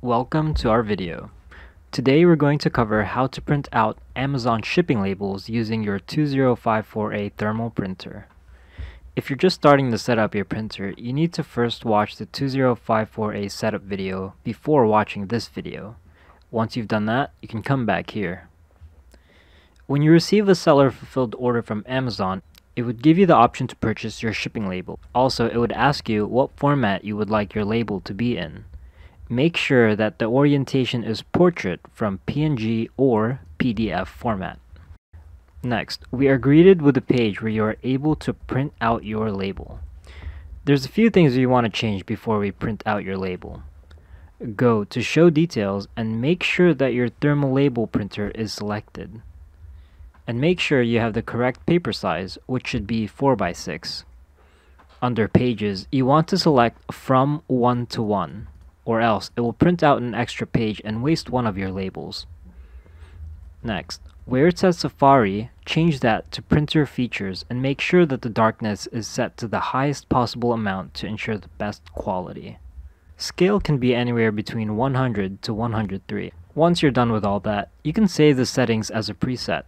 Welcome to our video. Today we're going to cover how to print out Amazon shipping labels using your 2054A thermal printer. If you're just starting to set up your printer, you need to first watch the 2054A setup video before watching this video. Once you've done that, you can come back here. When you receive a seller fulfilled order from Amazon, it would give you the option to purchase your shipping label. Also, it would ask you what format you would like your label to be in. Make sure that the orientation is portrait from PNG or PDF format. Next, we are greeted with a page where you are able to print out your label. There's a few things you want to change before we print out your label. Go to Show Details and make sure that your thermal label printer is selected and make sure you have the correct paper size, which should be 4x6. Under Pages, you want to select From 1 to 1, or else it will print out an extra page and waste one of your labels. Next, where it says Safari, change that to Printer Features and make sure that the darkness is set to the highest possible amount to ensure the best quality. Scale can be anywhere between 100 to 103. Once you're done with all that, you can save the settings as a preset.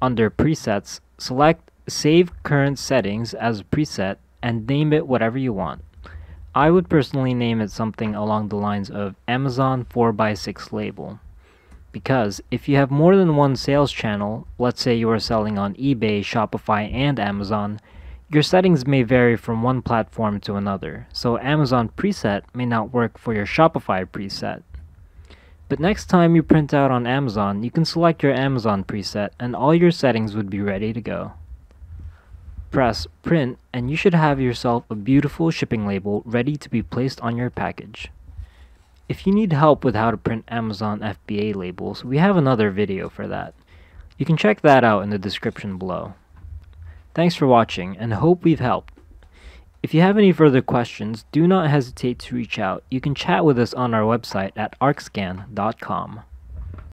Under Presets, select Save Current Settings as a preset and name it whatever you want. I would personally name it something along the lines of Amazon 4x6 label. Because if you have more than one sales channel, let's say you are selling on eBay, Shopify, and Amazon, your settings may vary from one platform to another, so Amazon preset may not work for your Shopify preset. But next time you print out on Amazon, you can select your Amazon preset and all your settings would be ready to go. Press print and you should have yourself a beautiful shipping label ready to be placed on your package. If you need help with how to print Amazon FBA labels, we have another video for that. You can check that out in the description below. Thanks for watching and hope we've helped. If you have any further questions, do not hesitate to reach out. You can chat with us on our website at arkscan.com.